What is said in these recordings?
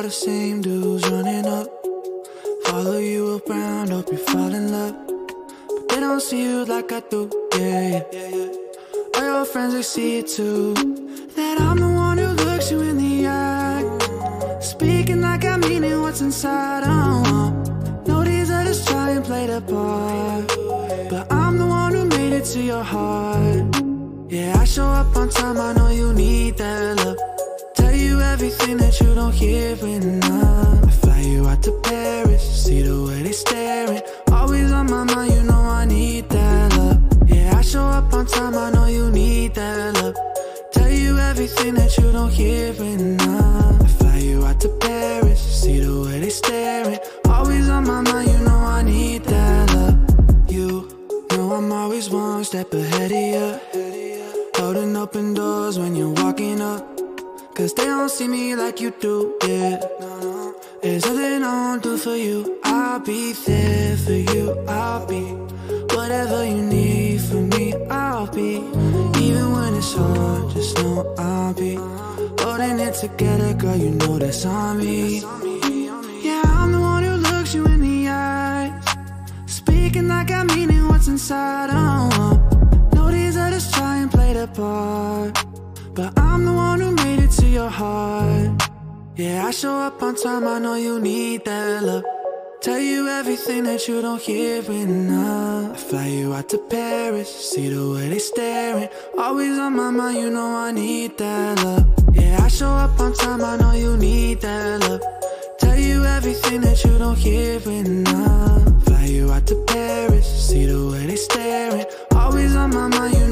all the same dudes running up. Follow you around, hope you fall in love. But they don't see you like I do, yeah, yeah. All your friends, they see it too. That I'm the one who looks you in the eye. Speaking like I mean it, what's inside, I don't know. these others try and play the part. But I'm the one who made it to your heart. Yeah, I show up on time, I know you need you don't. I fly you out to Paris, see the way they staring. Always on my mind, you know I need that love. Yeah, I show up on time, I know you need that love. Tell you everything that you don't hear enough. I fly you out to Paris, see the way they staring. Always on my mind, you know I need that love. You know I'm always one step ahead of you. Holding open doors when you're walking up. Cause they don't see me like you do, yeah. There's nothing I won't do for you. I'll be there for you. I'll be whatever you need from me. I'll be even when it's hard. Just know I'll be holding it together, girl. You know that's on me. Yeah, I'm the one who looks you in the eyes, speaking like I mean it. What's inside? I don't want others try and play the part it to your heart. Yeah, I show up on time, I know you need that love. Tell you everything that you don't hear enough. I fly you out to Paris, see the way they staring. Always on my mind, you know I need that love. Yeah, I show up on time, I know you need that love. Tell you everything that you don't hear enough. Fly you out to Paris, see the way they staring. Always on my mind, you know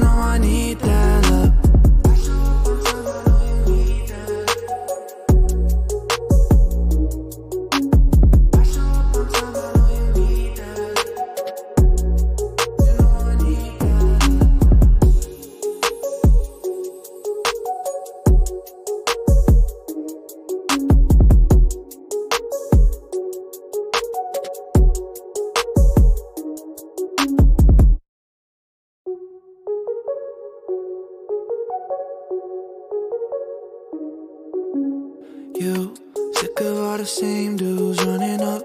You sick of all the same dudes running up.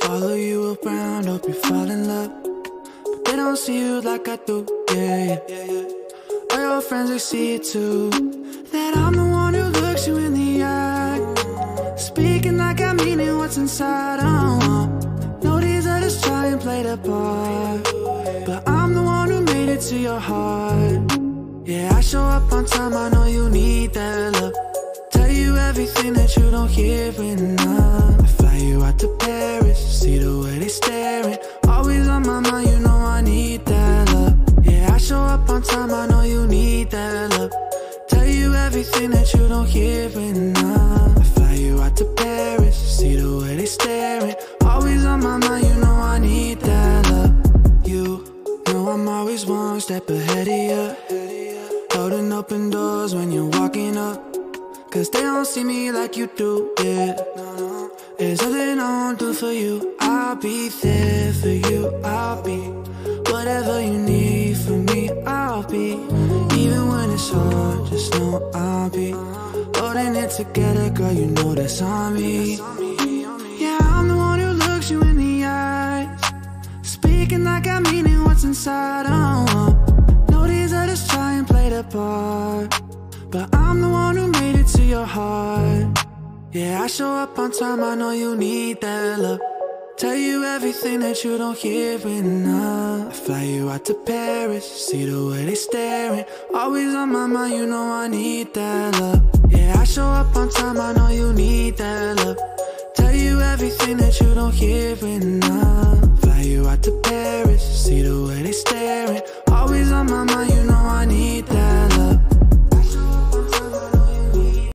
Follow you around, hope you fall in love. But they don't see you like I do, yeah, yeah. All your friends, they see it too. That I'm the one who looks you in the eye. Speaking like I mean it, what's inside, uh-huh. I don't want. Know these others try and play the part. But I'm the one who made it to your heart. Yeah, I show up on time, I know you need that love everything that you don't hear enough I fly you out to Paris, see the way they staring Always on my mind, you know I need that love. Yeah, I show up on time, I know you need that love. Tell you everything that you don't hear enough I fly you out to Paris, see the way they staring Always on my mind, you know I need that love. You know I'm always one step ahead of you Holding open doors when you're walking up Cause they don't see me like you do, yeah. There's nothing I won't do for you. I'll be there for you. I'll be whatever you need from me. I'll be. Even when it's hard Just know I'll be holding it together Girl, you know that's on me. Yeah, I'm the one who looks you in the eyes. Speaking like I mean it, what's inside I don't want Yeah, I show up on time, I know you need that love. Tell you everything that you don't hear enough. I fly you out to Paris, see the way they staring. Always on my mind, you know I need that love. Yeah, I show up on time, I know you need that love. Tell you everything that you don't hear enough